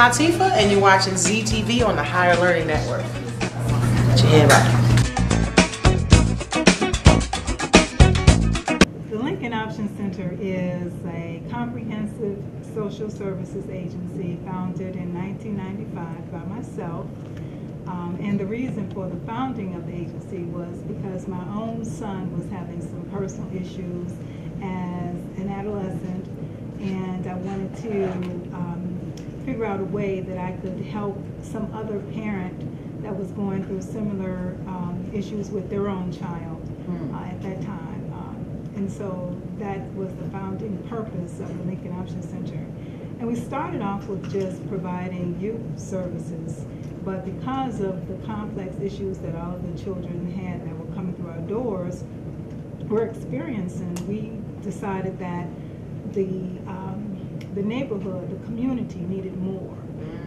Latifah, and you're watching ZTV on the Higher Learning Network. Put your head right. The Link and Option Center is a comprehensive social services agency founded in 1995 by myself. Um, and the reason for the founding of the agency was because my own son was having some personal issues as an adolescent, and I wanted to um, figure out a way that I could help some other parent that was going through similar um, issues with their own child Hmm. uh, at that time. Um, and so that was the founding purpose of the Link and Option Center. And we started off with just providing youth services, but because of the complex issues that all of the children had that were coming through our doors, were experiencing, we decided that the um, the neighborhood, the community needed more.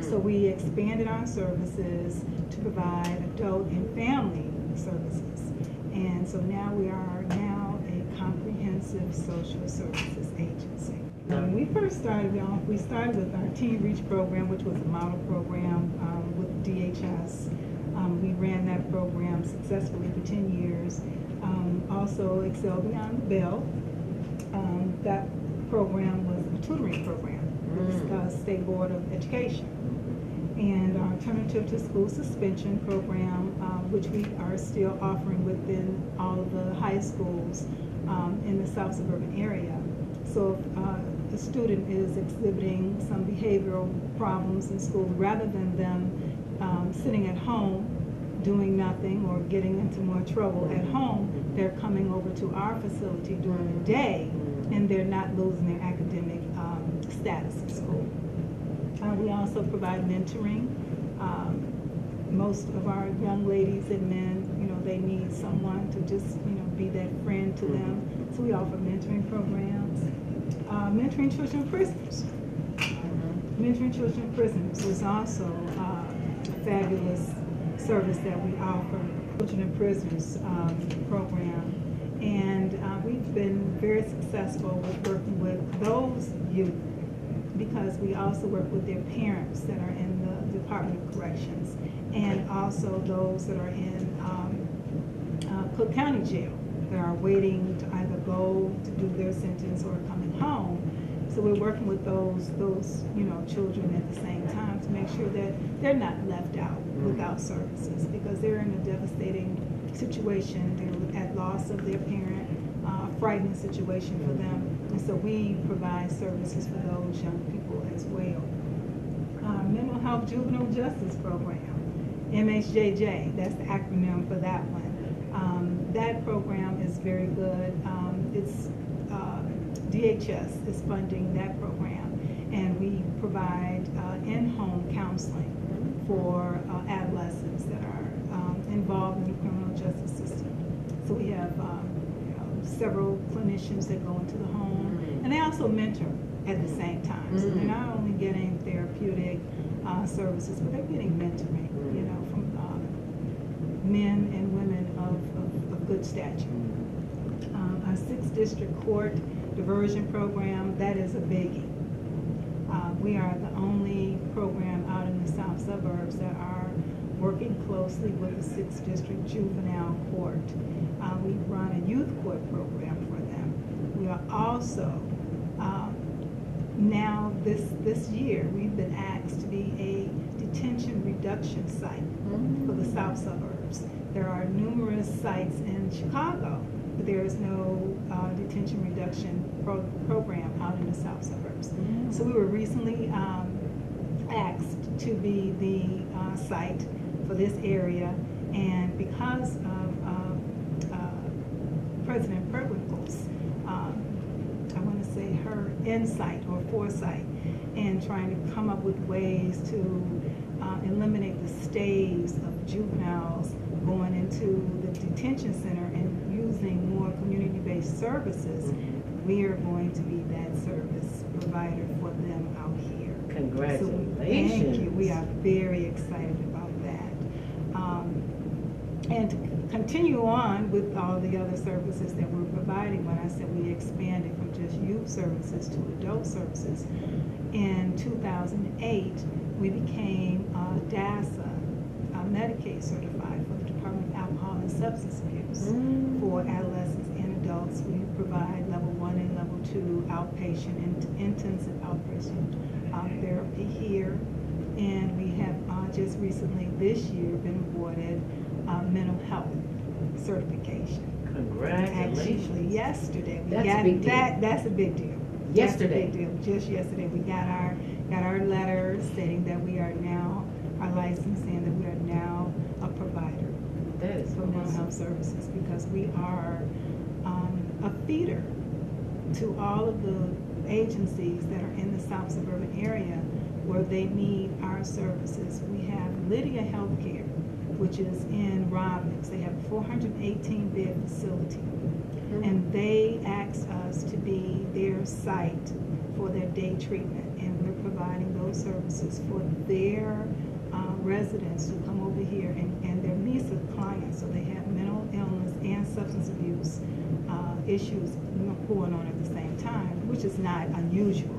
So we expanded our services to provide adult and family services. And so now we are now a comprehensive social services agency. When we first started off, we started with our Teen Reach program, which was a model program um, with DHS. Um, we ran that program successfully for 10 years. Um, also, Excel Beyond the Bell. Um, that program tutoring program with the uh, State Board of Education. And our Alternative to School Suspension program, um, which we are still offering within all of the high schools um, in the South suburban area. So if uh, a student is exhibiting some behavioral problems in school, rather than them um, sitting at home doing nothing or getting into more trouble at home, they're coming over to our facility during the day and they're not losing their academic um, status at school. Uh, we also provide mentoring. Um, most of our young ladies and men, you know, they need someone to just, you know, be that friend to them. So we offer mentoring programs. Uh, mentoring children prisoners. Mentoring children prisoners is also uh, a fabulous service that we offer. Children and Prisoners um, program. And uh, we've been very successful with working with those youth because we also work with their parents that are in the Department of Corrections and also those that are in um, uh, Cook County Jail that are waiting to either go to do their sentence or coming home. So we're working with those, those, you know, children at the same time to make sure that they're not left out without services because they're in a devastating situation. They're at loss of their parent, uh, frightening situation for them. And so we provide services for those young people as well. Uh, Mental Health Juvenile Justice Program, MHJJ, that's the acronym for that one. Um, that program is very good. Um, it's DHS is funding that program, and we provide uh, in-home counseling for uh, adolescents that are um, involved in the criminal justice system. So we have um, you know, several clinicians that go into the home, and they also mentor at the same time. So they're not only getting therapeutic uh, services, but they're getting mentoring, you know, from um, men and women of, of, of good stature. Um, our sixth district court diversion program, that is a biggie. Uh, we are the only program out in the south suburbs that are working closely with the sixth district juvenile court. Uh, we run a youth court program for them. We are also um, now this this year we've been asked to be a detention reduction site for the south suburbs. There are numerous sites in Chicago, there is no uh, detention reduction pro- program out in the south suburbs. So we were recently um, asked to be the uh, site for this area, and because of uh, uh, President Preckwinkle's, um, I want to say her insight or foresight, and trying to come up with ways to uh, eliminate the stays of juveniles going into detention center and using more community-based services, we are going to be that service provider for them out here. So, Congratulations. Thank you. We are very excited about that. Um, and continue on with all the other services that we're providing, when I said we expanded from just youth services to adult services, in 2008, we became uh, DASA, uh, Medicaid certified for the Department of Alcohol and Substance Abuse Mm. for adolescents and adults. We provide level one and level two outpatient and intensive outpatient uh, therapy here. And we have uh, just recently this year been awarded uh, mental health certification. Actually, Congratulations. yesterday. we That's a got- big deal. That, that's a big deal. Yesterday. That's a big deal. Just yesterday, we got our, got our letter stating that we are now, our license saying that we are now a provider That is for mental awesome. health services because we are um, a feeder to all of the agencies that are in the South Suburban area where they need our services. We have Lydia Healthcare, which is in Robbins. They have a 418 bed facility. And they asked us to be their site for their day treatment. And we're providing those services for their uh, residents who come over here and, and their MISA clients. So they have mental illness and substance abuse uh, issues going on at the same time, which is not unusual.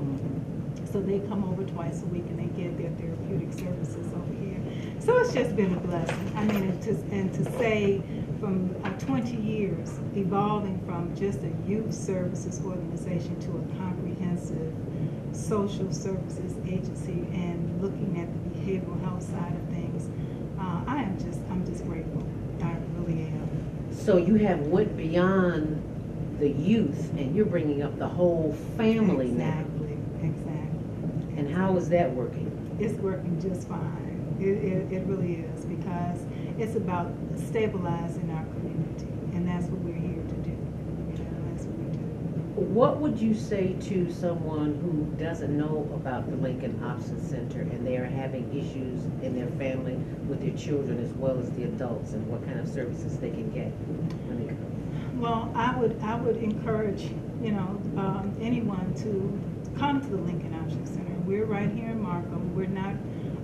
So they come over twice a week and they get their therapeutic services over here. So it's just been a blessing. I mean, and to, and to say from uh, 20 years, evolving from just a youth services organization to a comprehensive social services agency and looking at the behavioral health side of things, uh, I am just, I'm just grateful. I really am. So you have went beyond the youth and you're bringing up the whole family now. Exactly, exactly. And how is that working? it's working just fine. It, it, it really is because it's about stabilizing our community, and that's what we're here to do. You know, that's what we do. What would you say to someone who doesn't know about the Link and Option Center and they are having issues in their family with their children as well as the adults and what kind of services they can get when they come? Well, I would I would encourage you know um, anyone to come to the Link and Option Center. We're right here in Markham. We're not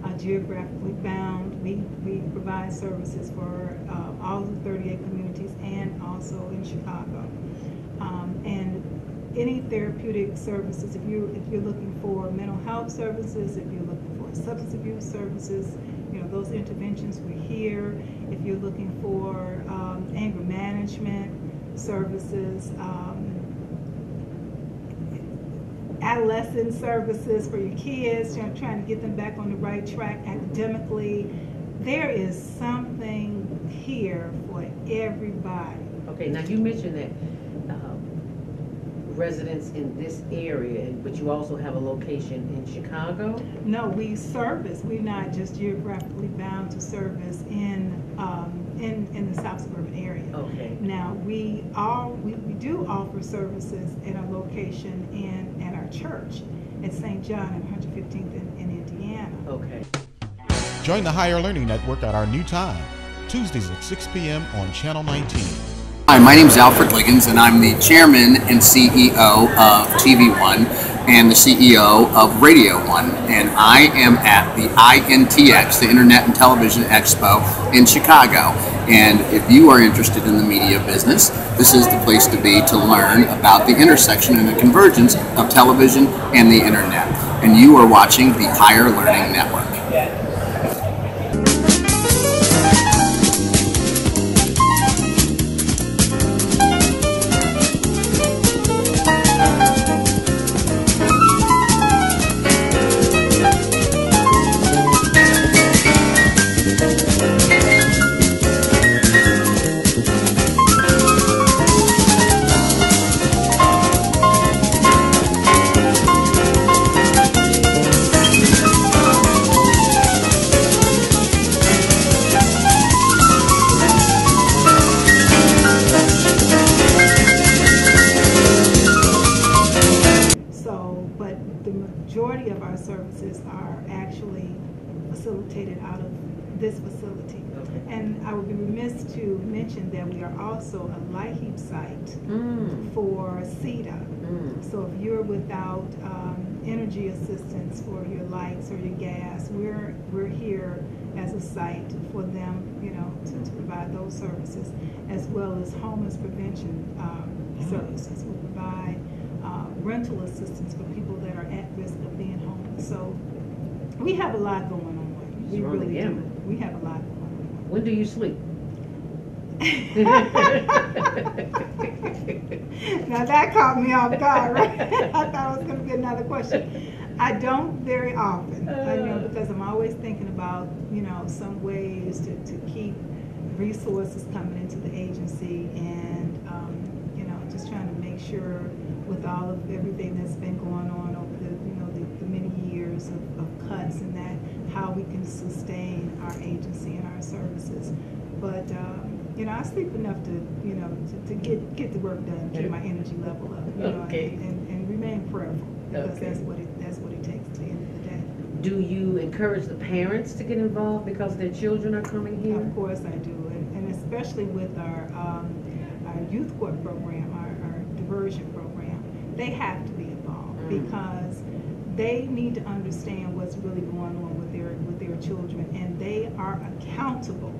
uh, geographically bound. We we provide services for uh, all the 38 communities and also in Chicago. Um, and any therapeutic services, if you if you're looking for mental health services, if you're looking for substance abuse services, you know those interventions we're here. If you're looking for um, anger management services, um, adolescent services for your kids, you trying to get them back on the right track academically. There is something here for everybody. Okay, now you mentioned that residents in this area, but you also have a location in Chicago? No, we service, we're not just geographically bound to service in, um, in, in the South Suburban area. Okay. Now, we all, we, we do offer services at a location in, at our church at St. John at 115th in, in Indiana. Okay. Join the Higher Learning Network at our new time, Tuesdays at 6 p.m. on Channel 19. Hi, my name is Alfred Liggins, and I'm the chairman and CEO of TV One and the CEO of Radio One. And I am at the INTX, the Internet and Television Expo in Chicago. And if you are interested in the media business, this is the place to be to learn about the intersection and the convergence of television and the internet. And you are watching the Higher Learning Network. Majority of our services are actually facilitated out of this facility. Okay. And I would be remiss to mention that we are also a LIHEAP site Mm, for CEDA. mm. So if you're without um, energy assistance for your lights or your gas, we're, we're here as a site for them, you know, to, to provide those services, as well as homeless prevention um, services. We provide uh, rental assistance for people that are at risk of being homeless. So We have a lot going on. We It's wrong really again. do. We have a lot going on. When do you sleep? now that caught me off guard, right? I thought it was going to be another question. I don't very often, I know, Uh. because I'm always thinking about, you know, some ways to, to keep resources coming into the agency and, um, you know, just trying to make sure with all of everything that's been going on over the, you know, the, the many years of, of cuts and that, how we can sustain our agency and our services. But, um, you know, I sleep enough to, you know, to, to get, get the work done, keep my energy level up, you know, Okay. and, and, and remain prayerful. Because Okay. that's what it, that's what it takes at the end of the day. Do you encourage the parents to get involved because their children are coming here? Of course I do, and, and especially with our, um, our youth court program, diversion program, they have to be involved Mm. because they need to understand what's really going on with their, with their children, and they are accountable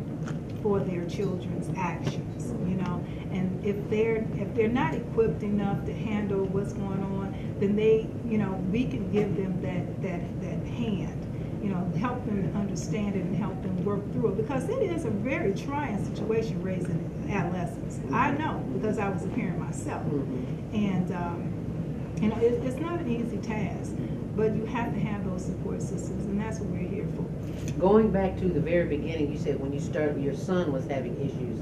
for their children's actions, you know? And if they're, if they're not equipped enough to handle what's going on, then they, you know, we can give them that, that, that hand you know, help them understand it and help them work through it because it is a very trying situation raising adolescents. I know because I was a parent myself, Mhm. and um, you know, it, it's not an easy task, but you have to have those support systems, and that's what we're here for. Going back to the very beginning, you said when you started, your son was having issues,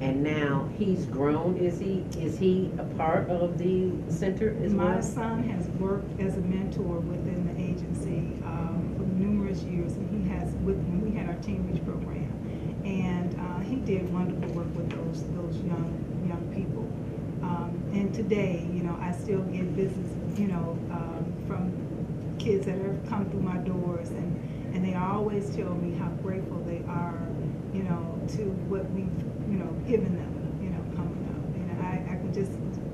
and now he's grown. Is he is he a part of the center as My well? son has worked as a mentor within the agency um, for numerous years, and he has with when we had our Teen Reach program, and uh, he did wonderful work with those those young young people. Um, and today, you know, I still get visits, you know, um, from kids that have come through my doors, and and they always tell me how grateful they are, you know, to what we've, you know, given them, you know, coming up. And I, I can just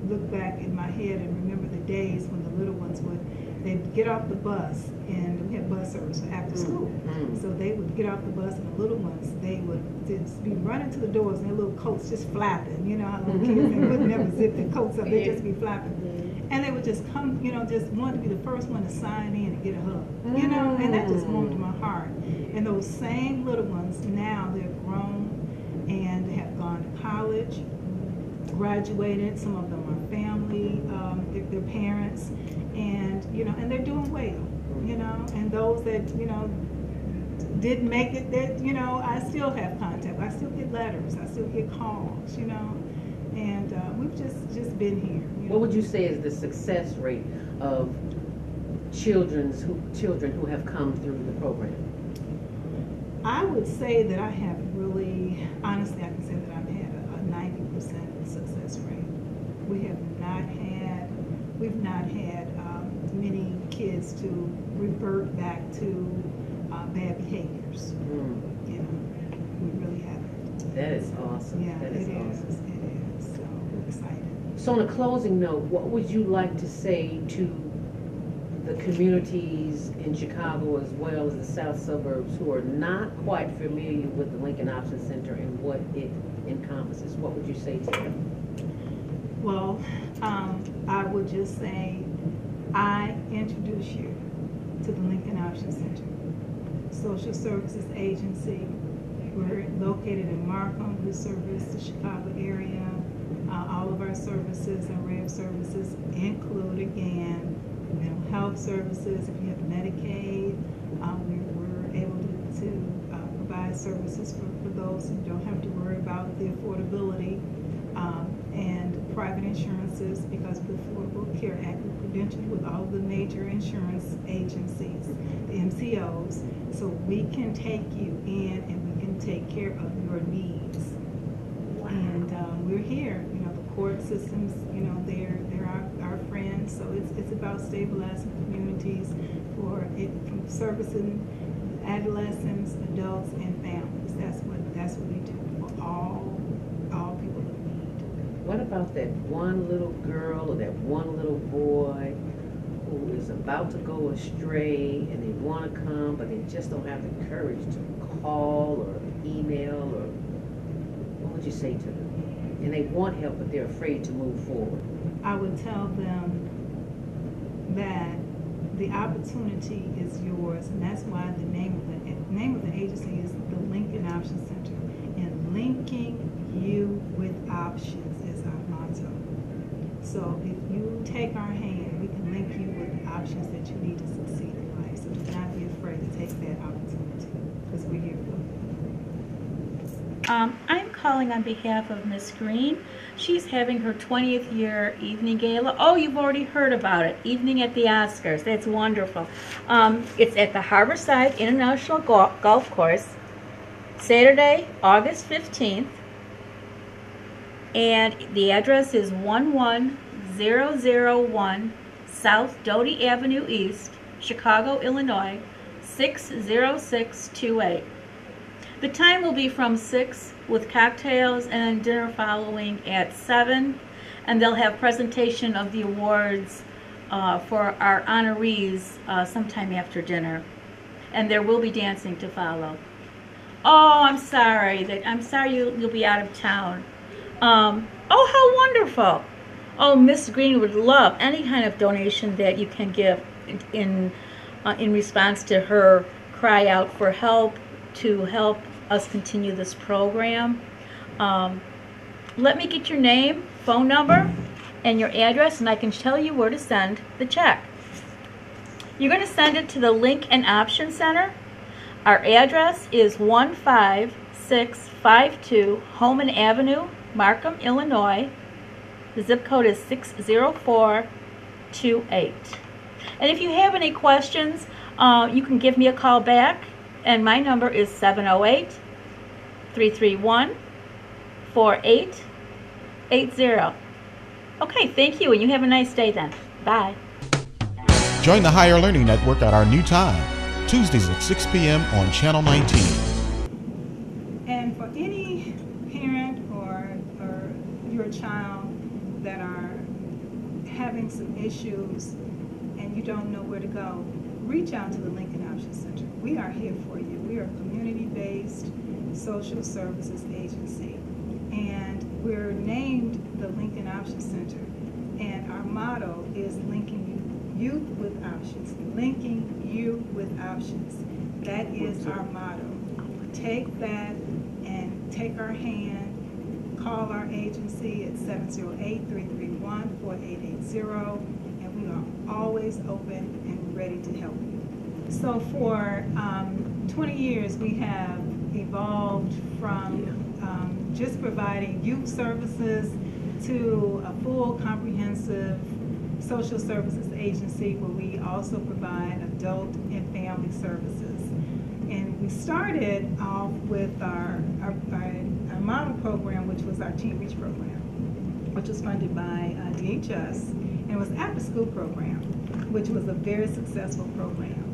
look back in my head and remember the days when the little ones would, they'd get off the bus, and we had bus service after school. Mm. So they would get off the bus, and the little ones, they would just be running to the doors, and their little coats just flapping. You know how little kids, they would never zip their coats up, they'd just be flapping. And they would just come, you know, just want to be the first one to sign in and get a hug. You know, and that just warmed my heart. And those same little ones, now they're grown and have gone to college, graduated. Some of them are family, um, their, their parents, and you know, and they're doing well. You know, and those that you know didn't make it, that you know, I still have contact. I still get letters. I still get calls. You know, and uh, we've just just been here. You know? What would you say is the success rate of children's who children who have come through the program? I would say that I have really, honestly, I can say that I've had a ninety percent success rate. We have not had, we've not had um, many kids to revert back to uh, bad behaviors. Mm, You know, we really haven't. that is awesome. Yeah, that it is. It is. So excited. So on a closing note, what would you like to say to the communities in Chicago as well as the south suburbs who are not quite familiar with the Link and Option Center and what it encompasses? What would you say to them? Well, um, I would just say, I introduce you to the Link and Option Center, social services agency. We're located in Markham. We service the Chicago area. Uh, all of our services array of services include, again, mental health services. If you have Medicaid, um, we, we're able to, to uh, provide services for, for those who don't have to worry about the affordability private insurances because the Affordable Care Act, we're credentialed with all the major insurance agencies, the MCOs, so we can take you in and we can take care of your needs. And um, we're here, you know, the court systems, you know, they're they're our, our friends. So it's it's about stabilizing communities for it from servicing adolescents, adults, and families. That's what that's what we do for all all people. What about that one little girl or that one little boy who is about to go astray and they want to come, but they just don't have the courage to call or email or what would you say to them? And they want help, but they're afraid to move forward. I would tell them that the opportunity is yours, and that's why the name of the name of the agency is the Link and Option Center. And linking you with options is our motto. So if you take our hand, we can link you with the options that you need to succeed in life. So do not be afraid to take that opportunity, because we're here for you. Um, I'm calling on behalf of Miss Green. She's having her 20th year evening gala. Oh, you've already heard about it. Evening at the Oscars. That's wonderful. Um, it's at the Harborside International Golf Course, Saturday, August 15th. And the address is 11001 South Doty Avenue East, Chicago, Illinois, 60628. The time will be from 6 with cocktails and dinner following at 7. And they'll have presentation of the awards uh, for our honorees uh, sometime after dinner. And there will be dancing to follow. Oh, I'm sorry. That I'm sorry you, you'll be out of town. Um, oh, how wonderful. Oh, Miss Green would love any kind of donation that you can give in uh, in response to her cry out for help to help us continue this program. Um, let me get your name, phone number, and your address, and I can tell you where to send the check. You're going to send it to the Link and Option Center. Our address is 15652 Holman Avenue, Markham, Illinois. The zip code is 60428. And if you have any questions, uh, you can give me a call back, and my number is 708 331 4880. Okay, thank you, and you have a nice day then. Bye. Join the Higher Learning Network at our new time, Tuesdays at 6 p.m. on Channel 19. And for any parent or, or your child that are having some issues and you don't know where to go, reach out to the Link and Option Center. We are here for you. We are a community-based social services agency. And we're named the Link and Option Center. And our motto is linking youth with options. Linking you with options. That is our motto. Take that and take our hand. Call our agency at 708-331-4880 and we are always open and ready to help you. So for um, 20 years we have evolved from um, just providing youth services to a full comprehensive social services agency where we also provide adult and family services. And we started off with our, our, our, our model program, which was our Teen Reach program, which was funded by uh, DHS, and was after school program, which was a very successful program.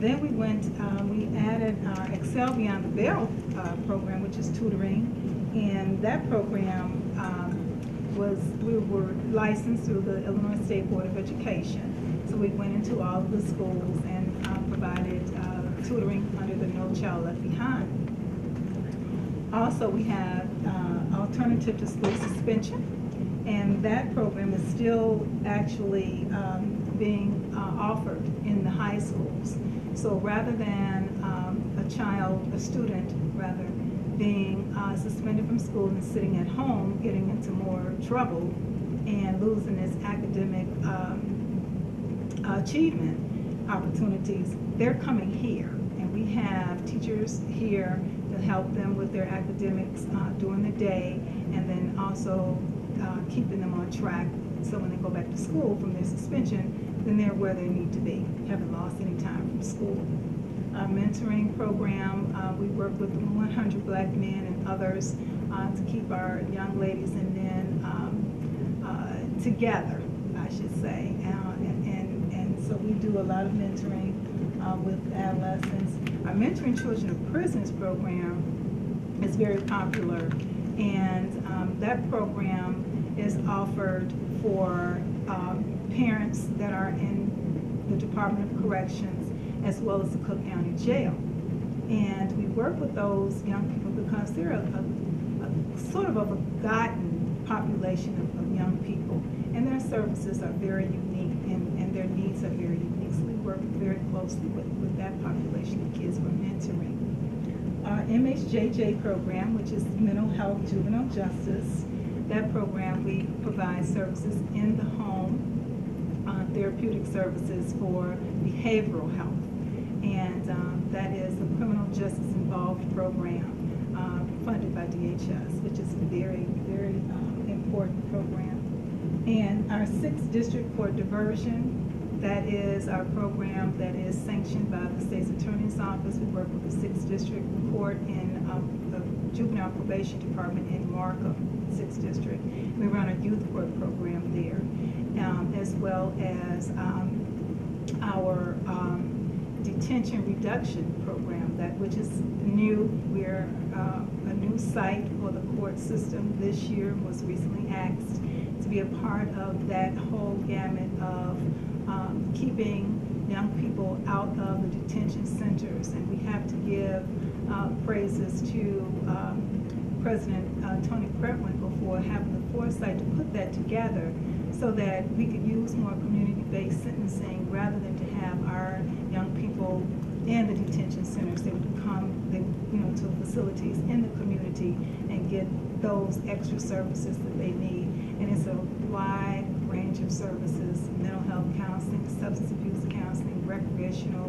Then we went, um, we added our Excel Beyond the Bell uh, program, which is tutoring, and that program um, was, we were licensed through the Illinois State Board of Education. So we went into all of the schools and uh, provided uh, tutoring under the No Child Left Behind. Also, we have uh, Alternative to School Suspension, and that program is still actually um, being uh, offered in the high schools. So rather than um, a child, a student rather, being uh, suspended from school and sitting at home, getting into more trouble and losing his academic um, achievement opportunities, they're coming here. And we have teachers here to help them with their academics uh, during the day and then also uh, keeping them on track so when they go back to school from their suspension, then they're where they need to be, haven't lost any time from school Our mentoring program. Uh, we work with 100 Black Men and others uh, to keep our young ladies and men um, uh, together, I should say. Uh, and, and, and so we do a lot of mentoring with adolescents. Our Mentoring Children of Prisoners program is very popular, and um, that program is offered for parents that are in the Department of Corrections as well as the Cook County Jail. And we work with those young people because they're a, a, a sort of a forgotten population of, of, young people. And their services are very unique and, and their needs are very unique. Work very closely with, with that population of kids we're mentoring. Our MHJJ program, which is Mental Health Juvenile Justice, that program we provide services in the home, uh, therapeutic services for behavioral health. And um, that is a criminal justice involved program uh, funded by DHS, which is a very, very uh, important program. And our sixth district for diversion, that is our program that is sanctioned by the state's attorney's office. We work with the sixth district court in um, the juvenile probation department in Markham, sixth district. We run a youth court program there, um, as well as um, our um, detention reduction program, that which is new. We're uh, a new site for the court system this year. Was recently asked to be a part of that whole gamut of um, keeping young people out of the detention centers. And we have to give uh, praises to um, President uh, Toni Preckwinkle for having the foresight to put that together so that we could use more community-based sentencing rather than to have our young people in the detention centers. They would come, you know, to facilities in the community and get those extra services that they need. And it's a wide range of services, mental health counseling, substance abuse counseling, recreational,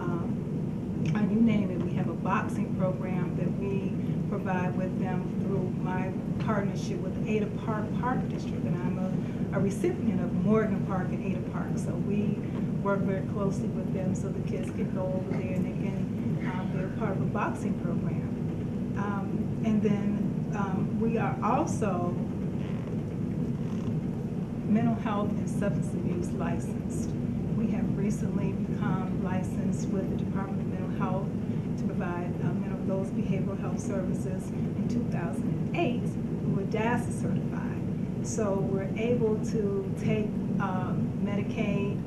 um, uh, you name it. We have a boxing program that we provide with them through my partnership with Ada Park Park District, and I'm a, a recipient of Morgan Park and Ada Park. So we work very closely with them so the kids can go over there and they can um, be a part of a boxing program. Um, and then um, we are also mental health and substance abuse licensed. We have recently become licensed with the Department of Mental Health to provide uh, mental, those behavioral health services. In 2008, we were DASA certified. So we're able to take um, Medicaid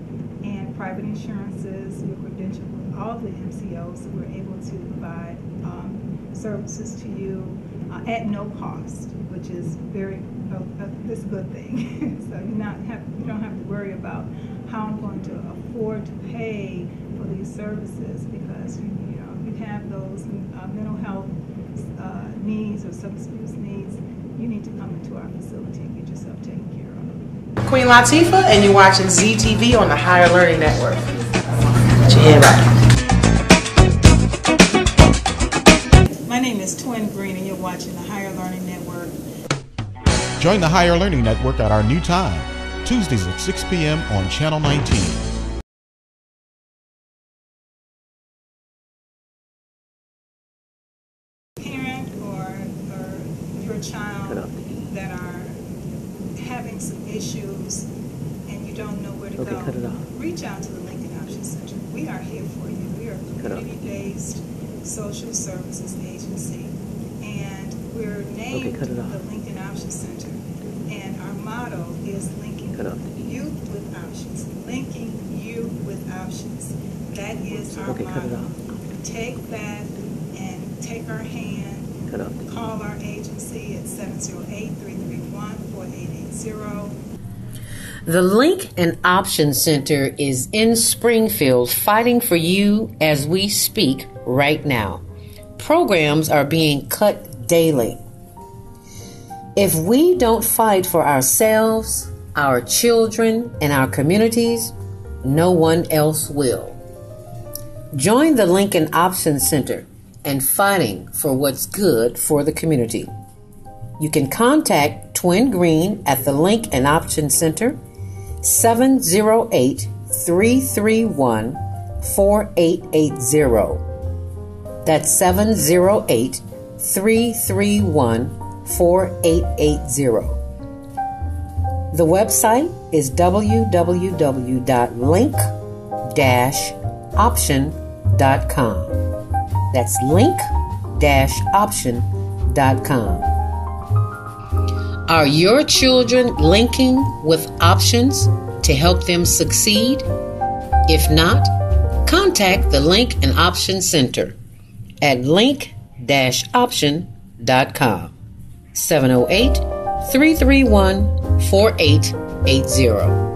and private insurances. We're credentialed with all the MCOs, so we're able to provide um, services to you uh, at no cost, which is very uh, uh, this good thing. so you not have you don't have to worry about how I'm going to afford to pay for these services because you, know you have those uh, mental health uh, needs or substance abuse needs. You need to come into our facility and get yourself taken care of. Queen Latifah, and you're watching ZTV on the Higher Learning Network. Put Join the Higher Learning Network at our new time, Tuesdays at 6 p.m. on Channel 19. Parent or, or your child that are having some issues and you don't know where to Okay, go, cut it off. reach out to the Link and Option Center. We are here for you. We are a community-based social services agency, and we're named cut it off. the Link and Option Center. And our motto is linking Cut off. youth with options, linking you with options. That is our Okay, cut it motto. off. Take that and take our hand Cut off. Call our agency at 708-331-4880. The Link and Option Center is in Springfield fighting for you as we speak right now. Programs are being cut daily. If we don't fight for ourselves, our children, and our communities, no one else will. Join the Link and Option Center and fighting for what's good for the community. You can contact Twin Green at the Link and Option Center 708 331 4880. That's 708 331 4880. The website is www.link-option.com. That's link-option.com. Are your children linking with options to help them succeed? If not, contact the Link and Option Center at link-option.com. 708 331 4880.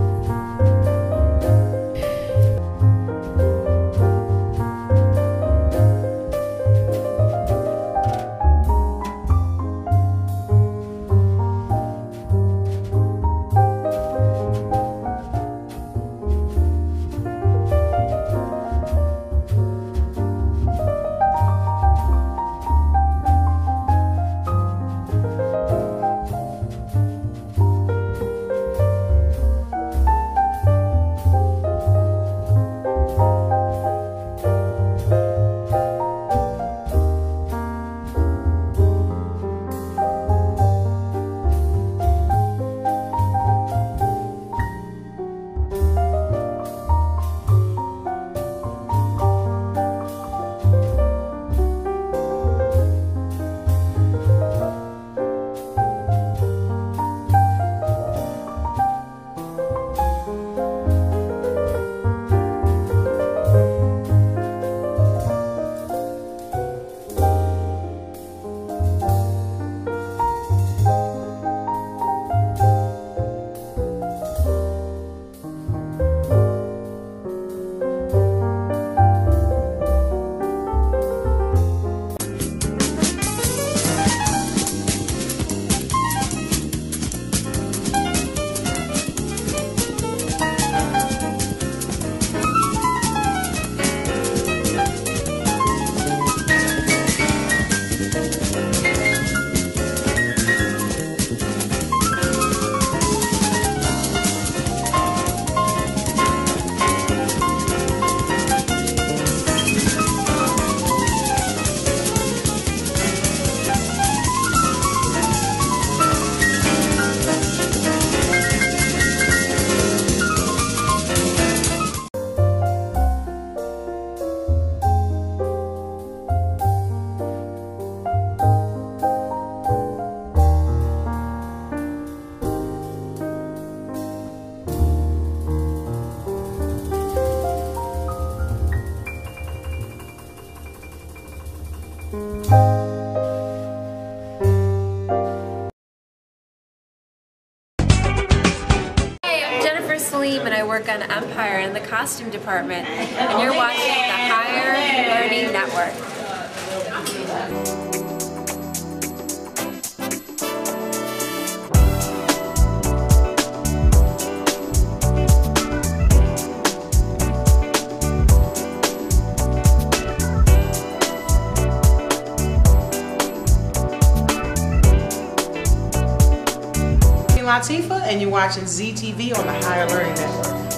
Work on Empire in the costume department. And you're watching the Higher Learning Network. I'm Latifah, and you're watching ZTV on the Higher Learning Network.